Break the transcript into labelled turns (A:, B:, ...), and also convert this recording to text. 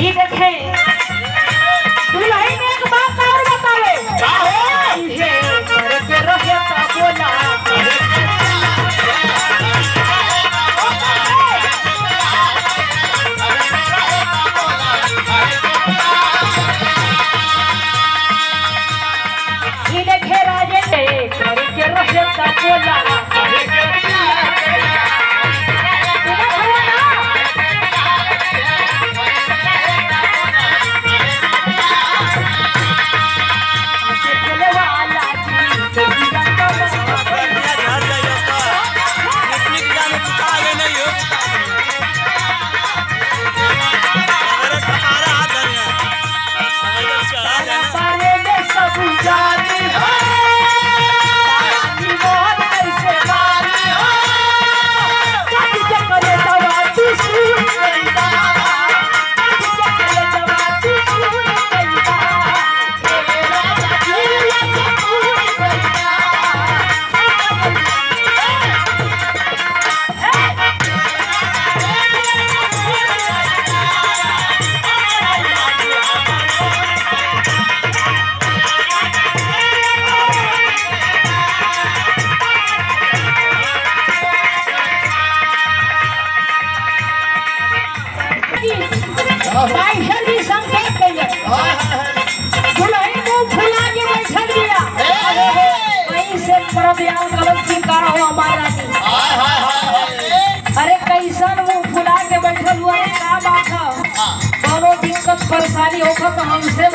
A: ये देखे। दुल्हन एक बात और बतावे।
B: का हो
A: ये करे रहे का बोला। देखे राजे ने करके रहे तो का हुआ है ना बात हाँ। दोनों दिक्कत परेशानी होकर तो हमसे